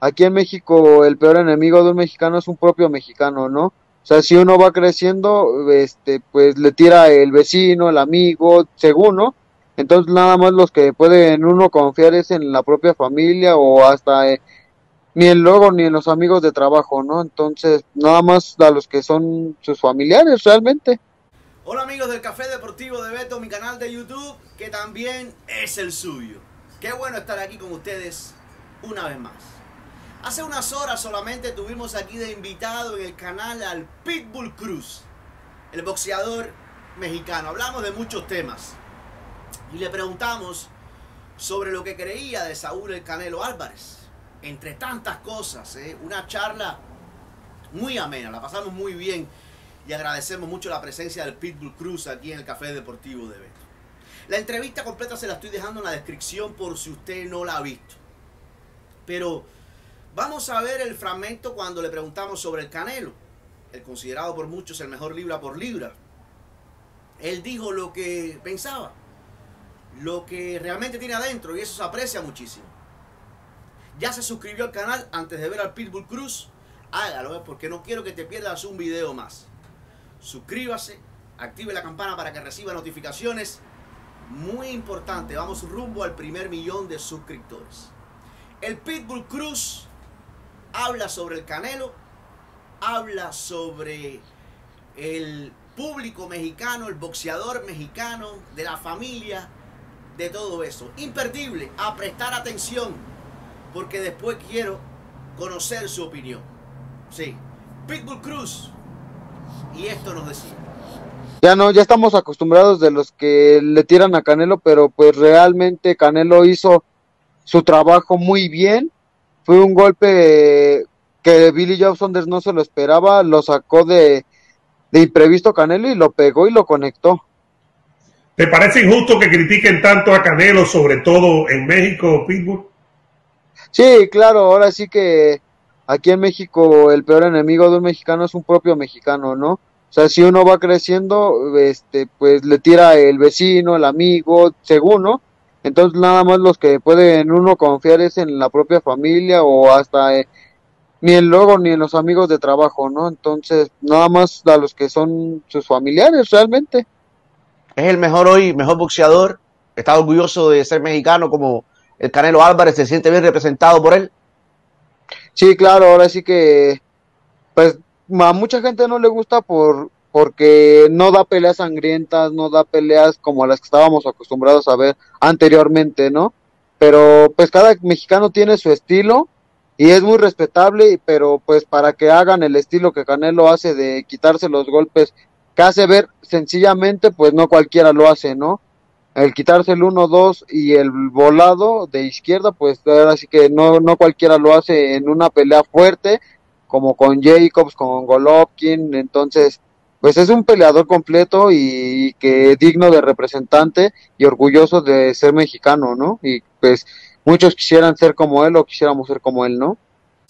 aquí en México el peor enemigo de un mexicano es un propio mexicano, ¿no? O sea, si uno va creciendo, este, pues le tira el vecino, el amigo, según, ¿no? Entonces nada más los que pueden uno confiar es en la propia familia o hasta eh, ni en luego ni en los amigos de trabajo, ¿no? Entonces nada más a los que son sus familiares realmente. Hola amigos del Café Deportivo de Beto, mi canal de YouTube, que también es el suyo. Qué bueno estar aquí con ustedes una vez más. Hace unas horas solamente tuvimos aquí de invitado en el canal al Pitbull Cruz, el boxeador mexicano. Hablamos de muchos temas y le preguntamos sobre lo que creía de Saúl el Canelo Álvarez. Entre tantas cosas, ¿eh? una charla muy amena, la pasamos muy bien y agradecemos mucho la presencia del Pitbull Cruz aquí en el Café Deportivo de Beto. La entrevista completa se la estoy dejando en la descripción por si usted no la ha visto. Pero vamos a ver el fragmento cuando le preguntamos sobre el Canelo, el considerado por muchos el mejor libra por libra. Él dijo lo que pensaba lo que realmente tiene adentro y eso se aprecia muchísimo. Ya se suscribió al canal antes de ver al Pitbull Cruz, hágalo ¿eh? porque no quiero que te pierdas un video más. Suscríbase, active la campana para que reciba notificaciones. Muy importante, vamos rumbo al primer millón de suscriptores. El Pitbull Cruz habla sobre el Canelo, habla sobre el público mexicano, el boxeador mexicano, de la familia, de todo eso. Imperdible a prestar atención porque después quiero conocer su opinión. Sí, Pitbull Cruz. Y esto nos decía. Ya no, ya estamos acostumbrados de los que le tiran a Canelo, pero pues realmente Canelo hizo su trabajo muy bien. Fue un golpe que Billy Joe Saunders no se lo esperaba, lo sacó de, de imprevisto Canelo y lo pegó y lo conectó. ¿Te parece injusto que critiquen tanto a Canelo, sobre todo en México, Pitbull? Sí, claro, ahora sí que aquí en México el peor enemigo de un mexicano es un propio mexicano, ¿no? O sea, si uno va creciendo, este, pues le tira el vecino, el amigo, según, ¿no? Entonces nada más los que pueden uno confiar es en la propia familia o hasta eh, ni en luego ni en los amigos de trabajo, ¿no? Entonces nada más a los que son sus familiares realmente es el mejor hoy, mejor boxeador. Está orgulloso de ser mexicano como el Canelo Álvarez, se siente bien representado por él. Sí, claro, ahora sí que pues a mucha gente no le gusta por porque no da peleas sangrientas, no da peleas como las que estábamos acostumbrados a ver anteriormente, ¿no? Pero pues cada mexicano tiene su estilo y es muy respetable, pero pues para que hagan el estilo que Canelo hace de quitarse los golpes que hace ver sencillamente, pues no cualquiera lo hace, ¿no? El quitarse el 1-2 y el volado de izquierda, pues ahora sí que no, no cualquiera lo hace en una pelea fuerte, como con Jacobs, con Golovkin, entonces, pues es un peleador completo y, que digno de representante y orgulloso de ser mexicano, ¿no? Y pues muchos quisieran ser como él o quisiéramos ser como él, ¿no?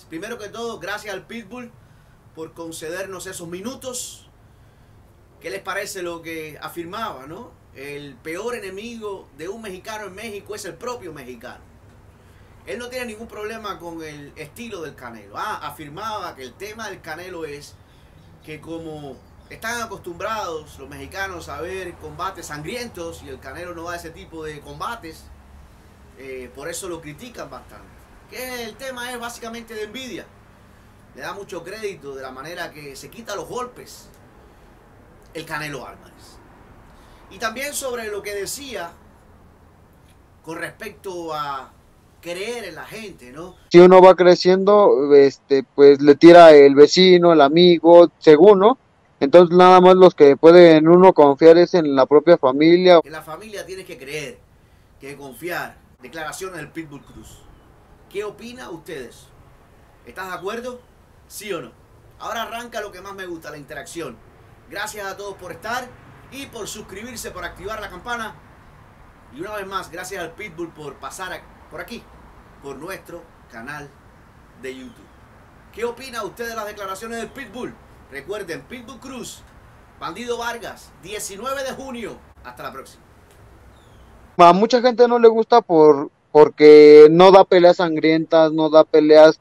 Primero que todo, gracias al Pitbull por concedernos esos minutos ¿Qué les parece lo que afirmaba, no? El peor enemigo de un mexicano en México es el propio mexicano. Él no tiene ningún problema con el estilo del Canelo. Ah, afirmaba que el tema del Canelo es que como están acostumbrados los mexicanos a ver combates sangrientos y el Canelo no da ese tipo de combates, eh, por eso lo critican bastante. Que el tema es básicamente de envidia. Le da mucho crédito de la manera que se quita los golpes el Canelo Álvarez. Y también sobre lo que decía con respecto a creer en la gente, ¿no? Si uno va creciendo, este, pues le tira el vecino, el amigo, según, ¿no? Entonces nada más los que pueden uno confiar es en la propia familia. En la familia tienes que creer, que confiar. Declaraciones del Pitbull Cruz. ¿Qué opina ustedes? ¿Estás de acuerdo? ¿Sí o no? Ahora arranca lo que más me gusta, la interacción. Gracias a todos por estar y por suscribirse, por activar la campana. Y una vez más, gracias al Pitbull por pasar por aquí, por nuestro canal de YouTube. ¿Qué opina usted de las declaraciones del Pitbull? Recuerden, Pitbull Cruz, Bandido Vargas, 19 de junio. Hasta la próxima. A mucha gente no le gusta por porque no da peleas sangrientas, no da peleas